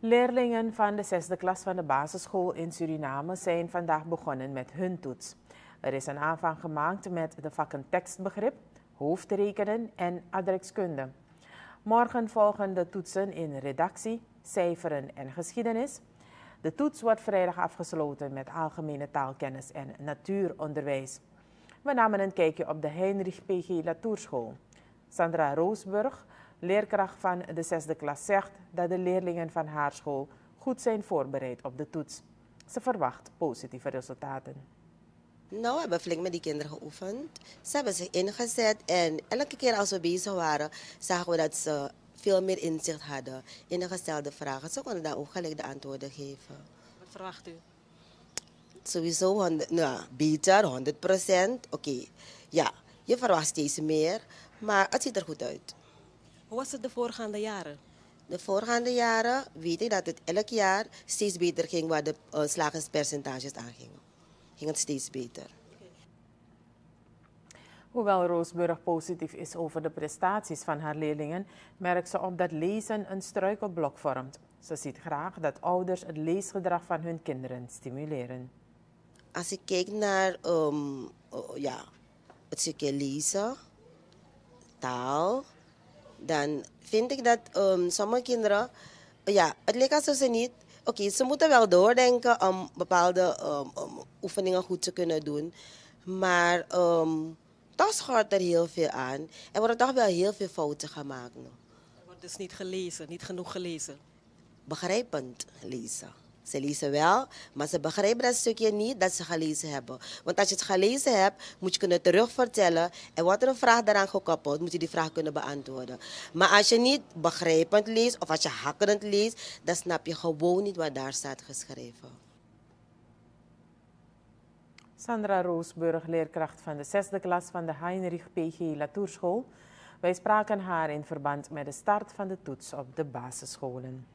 Leerlingen van de zesde klas van de basisschool in Suriname zijn vandaag begonnen met hun toets. Er is een aanvang gemaakt met de vakken tekstbegrip, hoofdrekenen en adreskunde. Morgen volgen de toetsen in redactie, cijferen en geschiedenis. De toets wordt vrijdag afgesloten met algemene taalkennis en natuuronderwijs. We namen een kijkje op de Heinrich P.G. Latourschool. Sandra Roosburg leerkracht van de zesde klas zegt dat de leerlingen van haar school goed zijn voorbereid op de toets. Ze verwacht positieve resultaten. Nou, we hebben flink met die kinderen geoefend. Ze hebben zich ingezet en elke keer als we bezig waren, zagen we dat ze veel meer inzicht hadden in de gestelde vragen. Ze konden dan ook gelijk de antwoorden geven. Wat verwacht u? Sowieso 100, nou, beter, 100 procent. Oké, ja, je verwacht steeds meer, maar het ziet er goed uit. Hoe was het de voorgaande jaren? De voorgaande jaren weet ik dat het elk jaar steeds beter ging waar de uh, slagingspercentages aangingen. Ging het steeds beter. Hoewel Roosburg positief is over de prestaties van haar leerlingen, merkt ze op dat lezen een struikelblok vormt. Ze ziet graag dat ouders het leesgedrag van hun kinderen stimuleren. Als ik kijk naar um, uh, ja, het stukje lezen, taal, dan vind ik dat um, sommige kinderen, ja, het lijkt alsof ze niet, oké, okay, ze moeten wel doordenken om bepaalde um, um, oefeningen goed te kunnen doen, maar toch schort er heel veel aan en worden toch wel heel veel fouten gemaakt. Er wordt dus niet gelezen, niet genoeg gelezen. Begrijpend lezen. Ze lezen wel, maar ze begrijpen dat stukje niet dat ze gelezen hebben. Want als je het gelezen hebt, moet je kunnen terugvertellen. En wordt er een vraag daaraan gekoppeld, moet je die vraag kunnen beantwoorden. Maar als je niet begrijpend leest of als je hakkerend leest, dan snap je gewoon niet wat daar staat geschreven. Sandra Roosburg, leerkracht van de zesde klas van de Heinrich P.G. Latourschool. Wij spraken haar in verband met de start van de toets op de basisscholen.